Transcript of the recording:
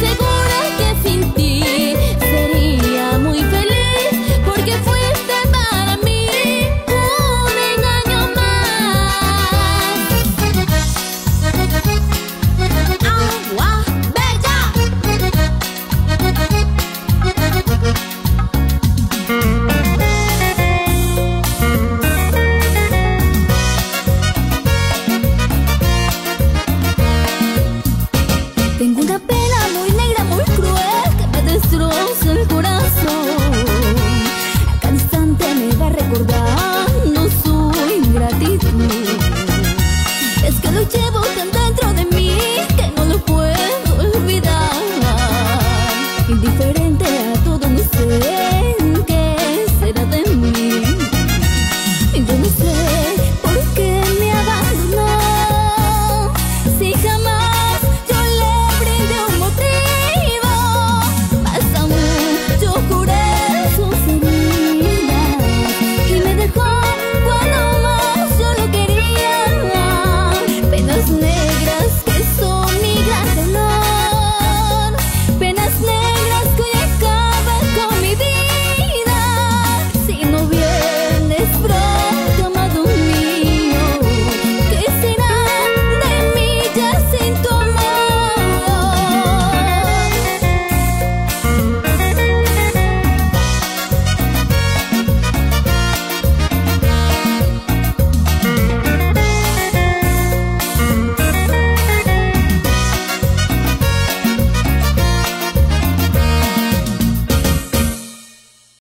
segura.